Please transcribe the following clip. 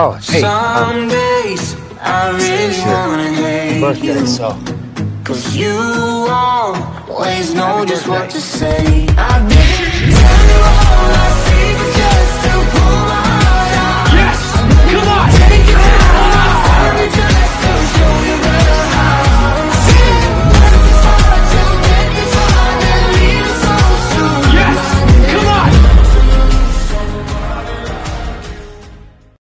Oh, hey, um, Some days I really Sure. wanna hate birthday, you. so Cause you always know just what to say.